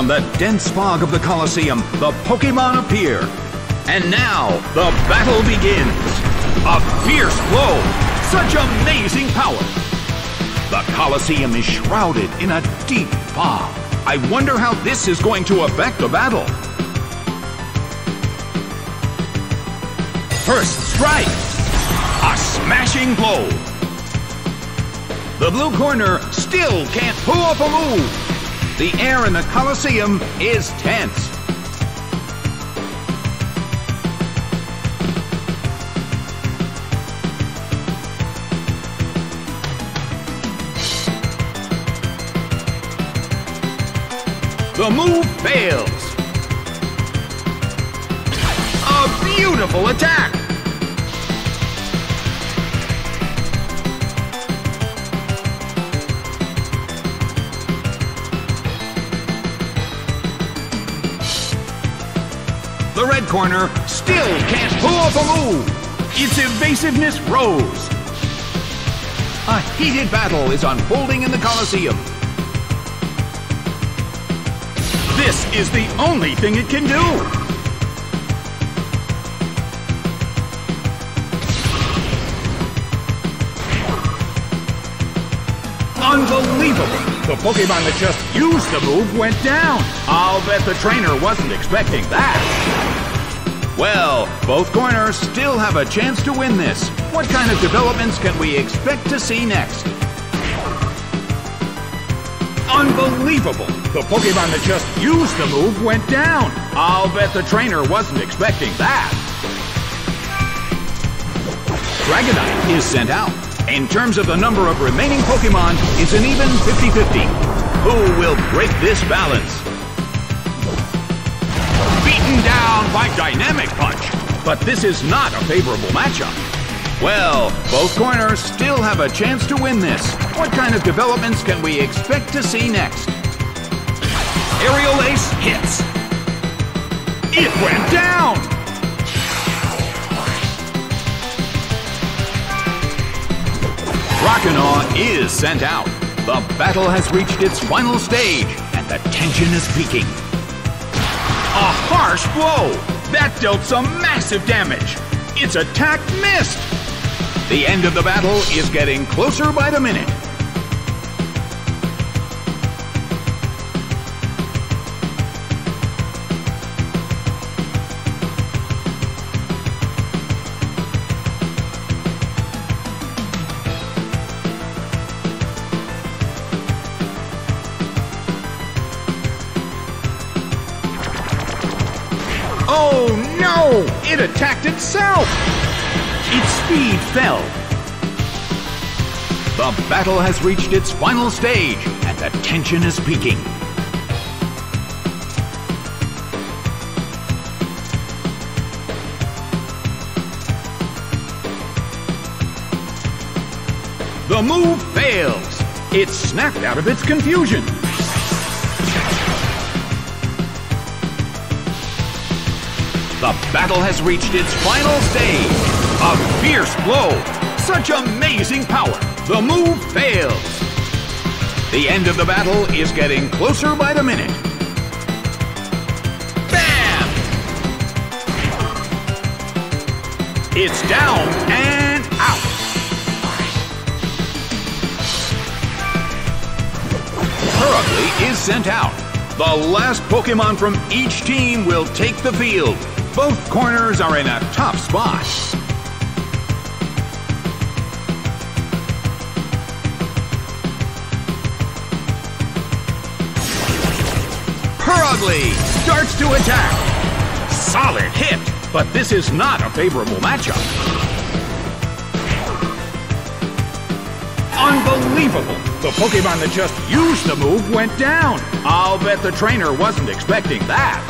From the dense fog of the Colosseum, the Pokemon appear. And now, the battle begins. A fierce blow. Such amazing power. The Colosseum is shrouded in a deep fog. I wonder how this is going to affect the battle. First strike. A smashing blow. The blue corner still can't pull off a move. The air in the Colosseum is tense. The move fails. A beautiful attack. Corner still can't pull off a move. Its evasiveness rose. A heated battle is unfolding in the Colosseum. This is the only thing it can do. Unbelievable! The Pokemon that just used the move went down. I'll bet the trainer wasn't expecting that. Well, both corners still have a chance to win this. What kind of developments can we expect to see next? Unbelievable! The Pokemon that just used the move went down. I'll bet the trainer wasn't expecting that. Dragonite is sent out. In terms of the number of remaining Pokemon, it's an even 50-50. Who will break this balance? Down by Dynamic Punch. But this is not a favorable matchup. Well, both corners still have a chance to win this. What kind of developments can we expect to see next? Aerial Ace hits. It went down! Croconaw is sent out. The battle has reached its final stage, and the tension is peaking. A harsh blow! That dealt some massive damage. Its attack missed! The end of the battle is getting closer by the minute. It attacked itself! Its speed fell. The battle has reached its final stage, and the tension is peaking. The move fails. It snapped out of its confusion. The battle has reached its final stage. A fierce blow. Such amazing power. The move fails. The end of the battle is getting closer by the minute. Bam! It's down and out. Purugly is sent out. The last Pokemon from each team will take the field. Both corners are in a tough spot. Purugly starts to attack. Solid hit, but this is not a favorable matchup. Unbelievable! The Pokemon that just used the move went down. I'll bet the trainer wasn't expecting that.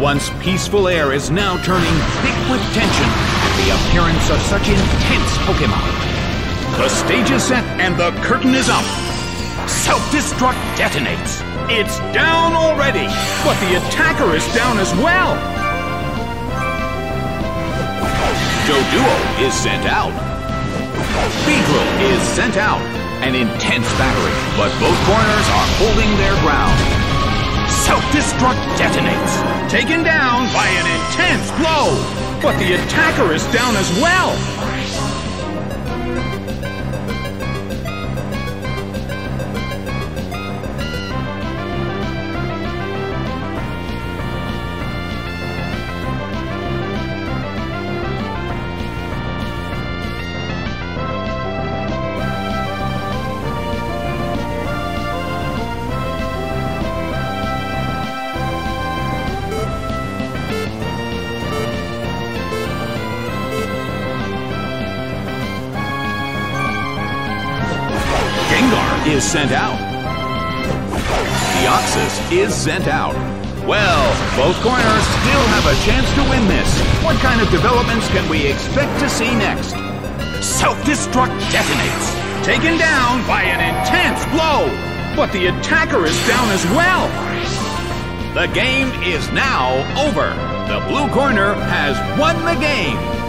Once peaceful air is now turning thick with tension at the appearance of such intense Pokemon. The stage is set and the curtain is up. Self-destruct detonates. It's down already, but the attacker is down as well. Doduo is sent out. Beedrill is sent out. An intense battery, but both corners are holding their ground. Self-destruct detonates. Taken down by an intense blow. But the attacker is down as well. Is sent out. Deoxys is sent out. Well, both corners still have a chance to win this. What kind of developments can we expect to see next? Self-destruct detonates. Taken down by an intense blow. But the attacker is down as well. The game is now over. The blue corner has won the game.